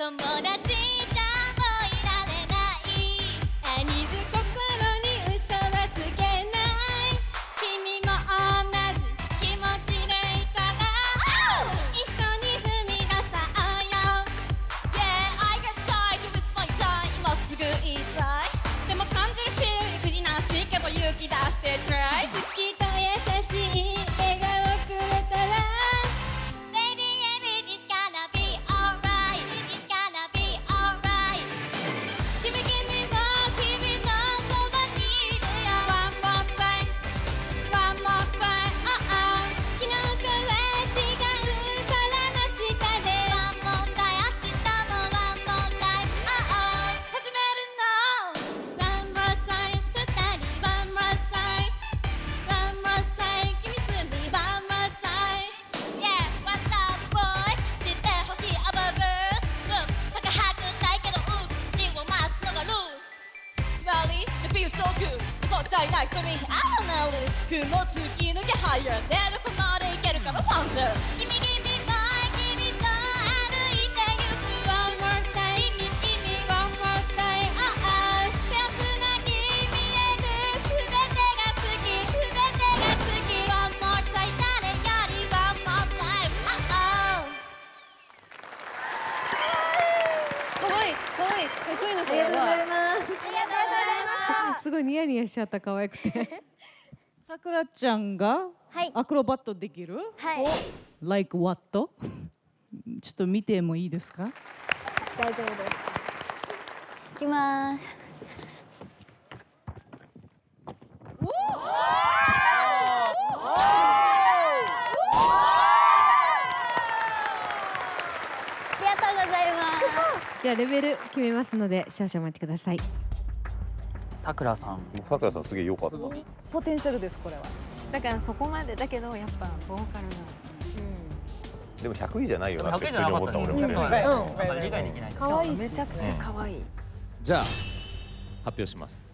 友達 good そうちゃいない瞳。I don't know 雲突き抜け higher でどこまで行けるかのパンツ。君君ボーイ君と歩いてゆく One more time 君君 One more time oh oh 手をつなぎ見えるすべてが好き。すべてが好き。One more time 誰より One more time oh oh 可愛い。可愛いい。得意のありがとうございニヤニヤしちゃった可愛くて。さくらちゃんがはい。アクロバットできる、はい。Like what? ちょっと見てもいいですか？大丈夫ですいきます。ありがとうございます。じゃあレベル決めますので少々お待ちくださいさくらさん。さくらさんすげえ良かった。ポテンシャルですこれは。だからそこまでだけどやっぱボーカルなでも100位じゃないよなって100普通に思った俺も理解できない。可愛いめちゃくちゃ可愛い。じゃあ発表します